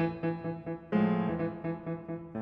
Thank you.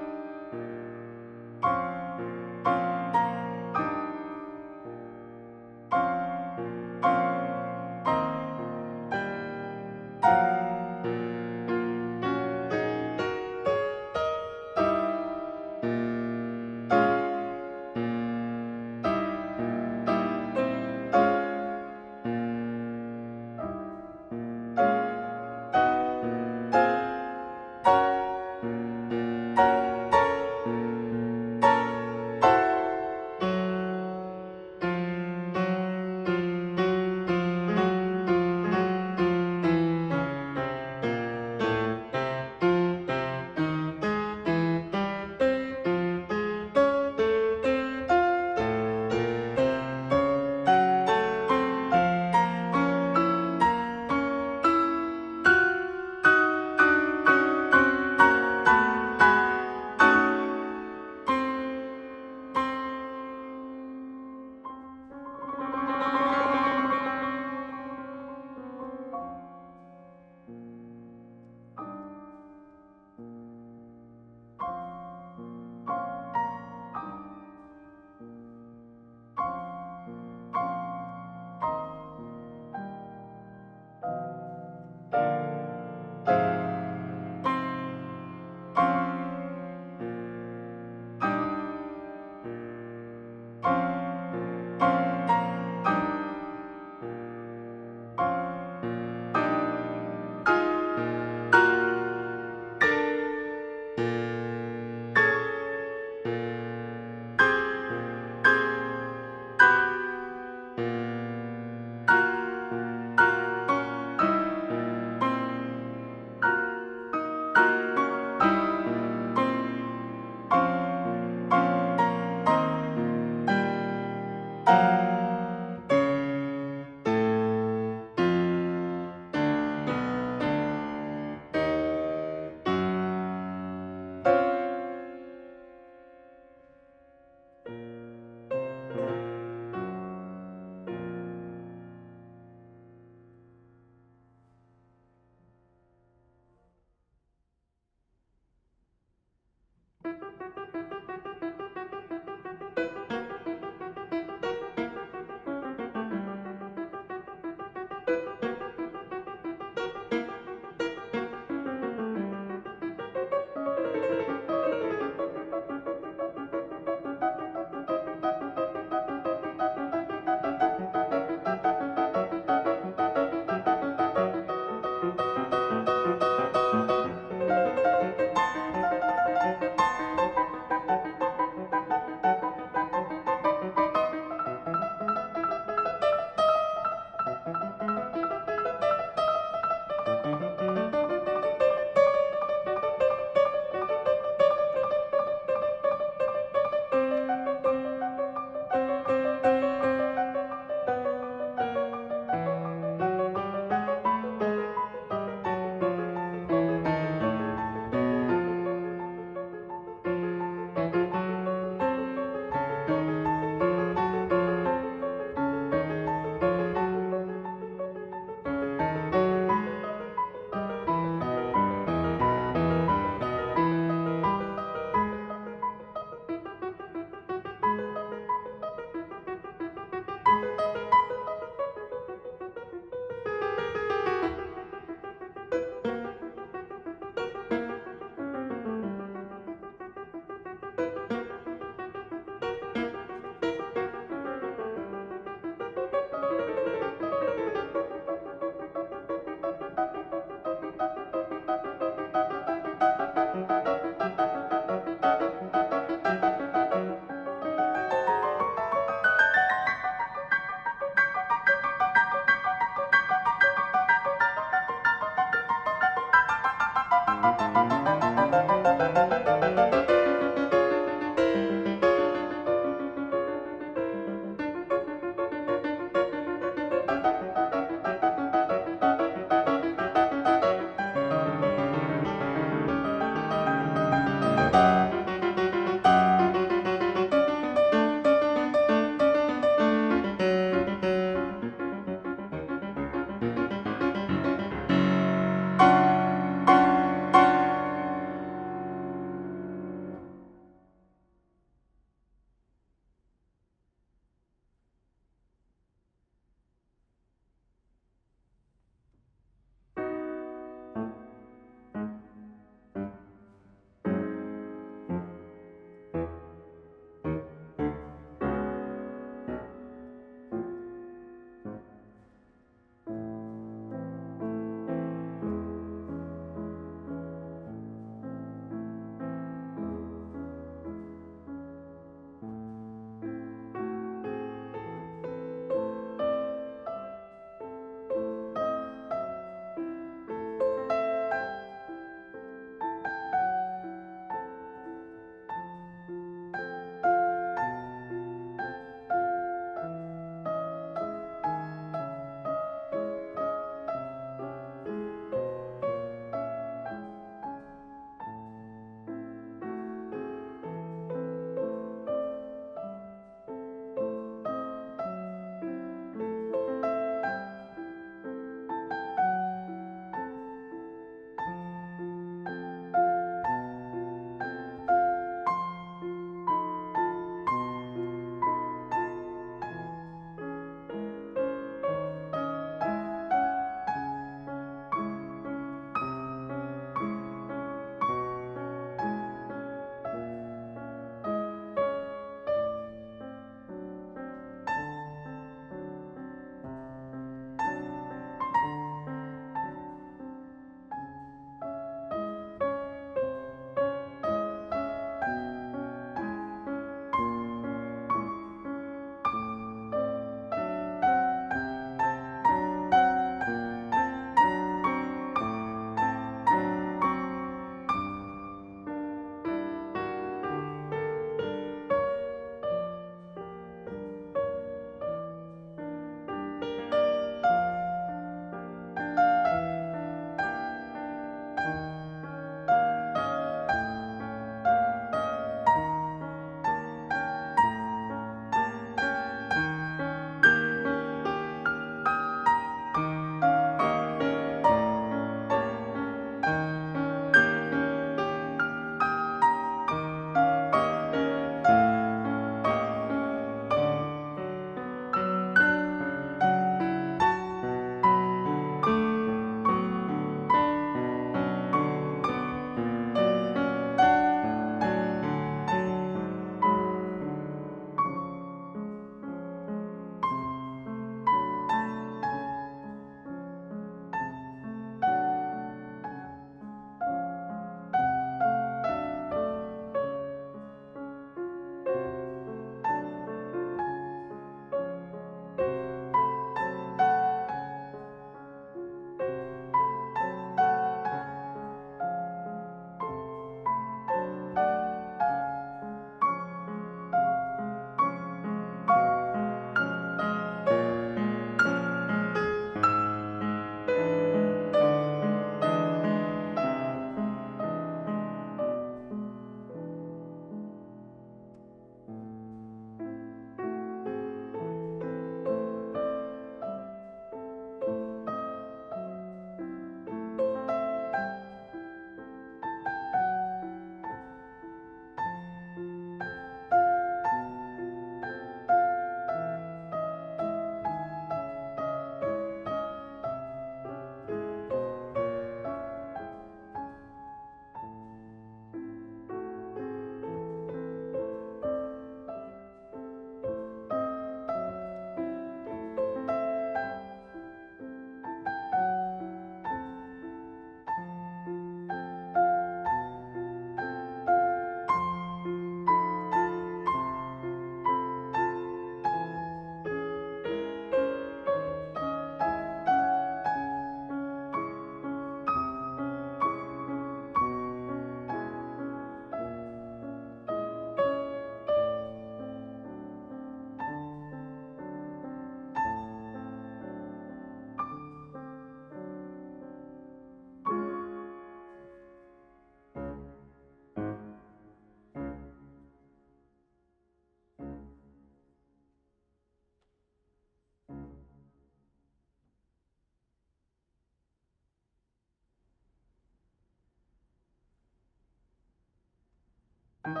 できた!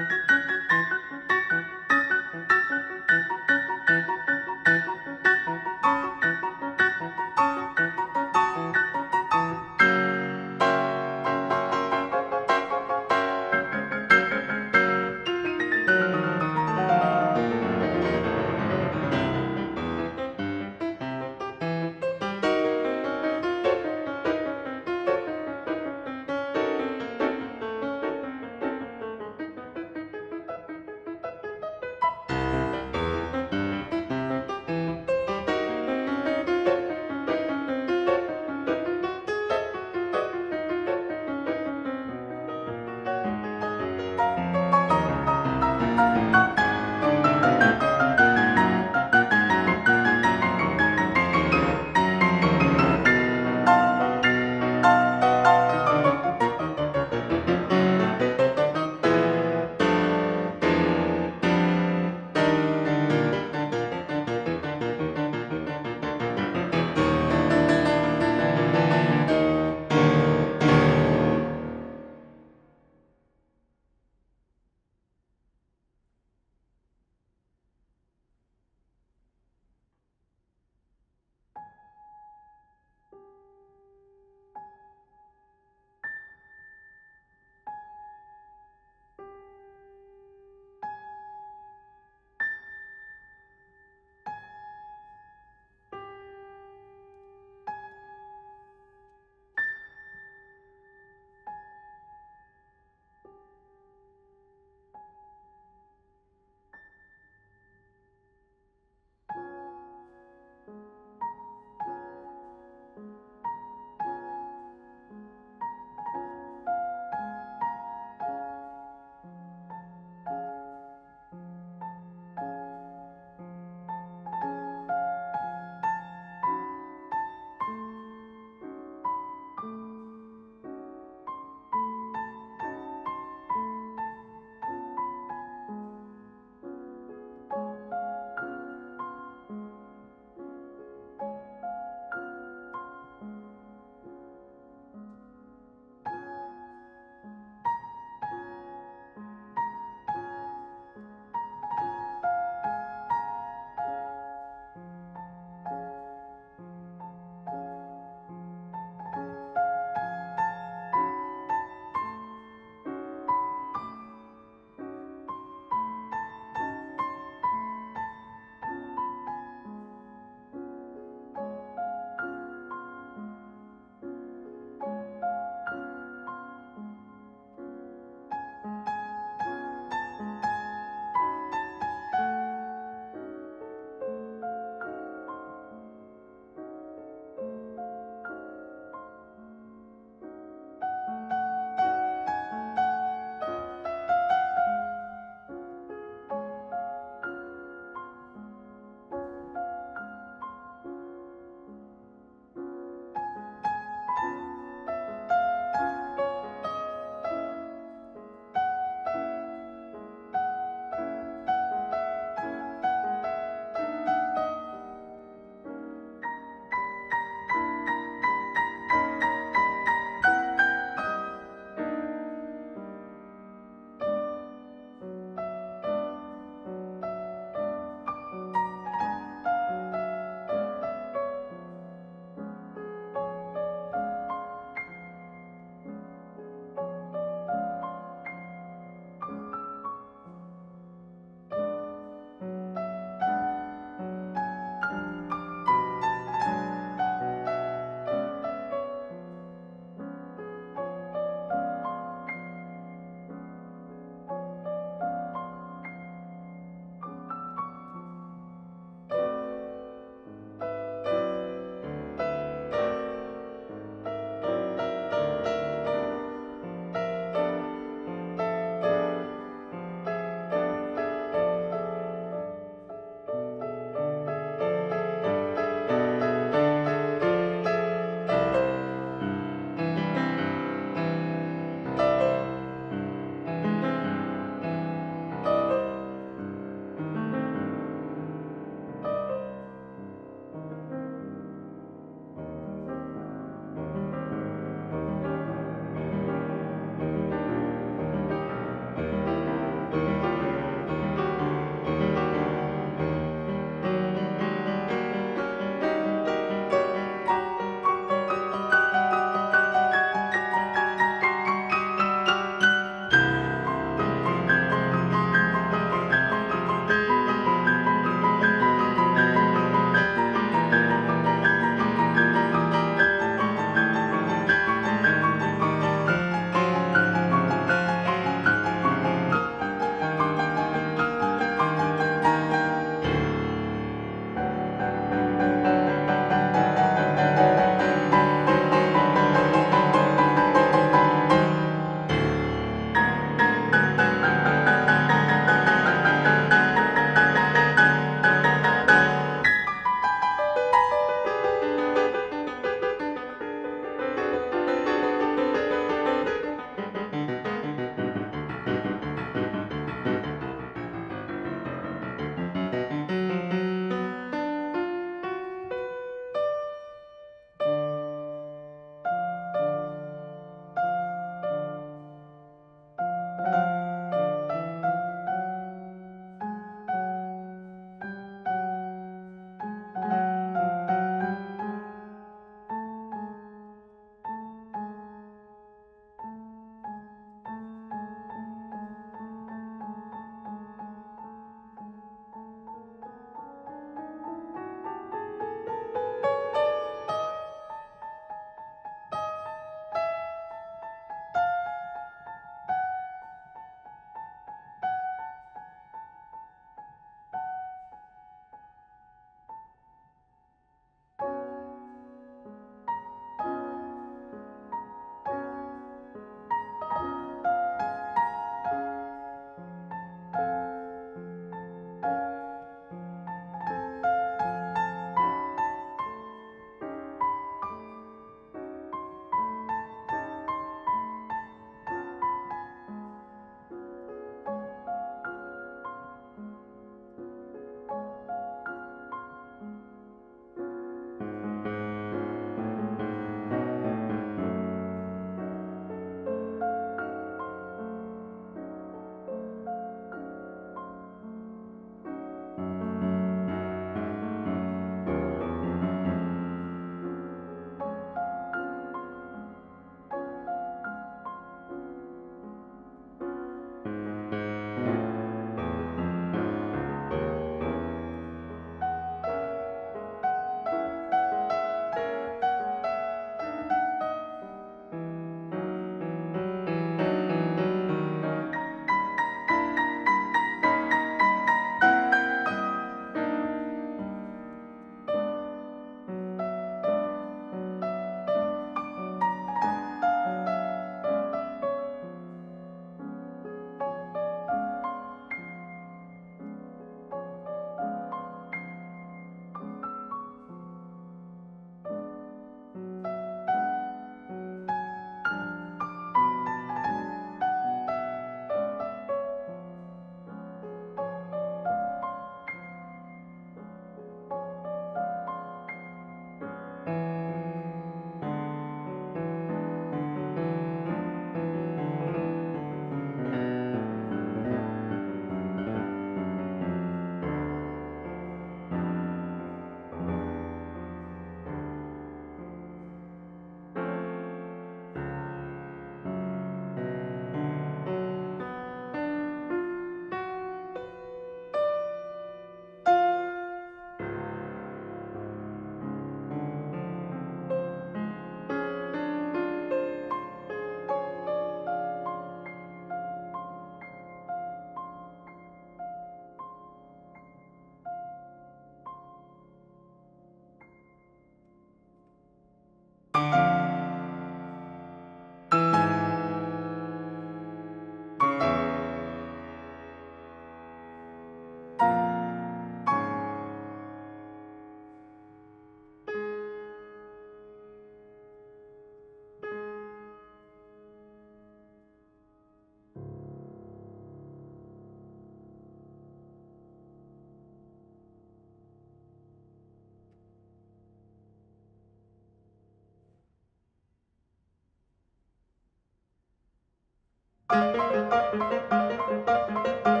Música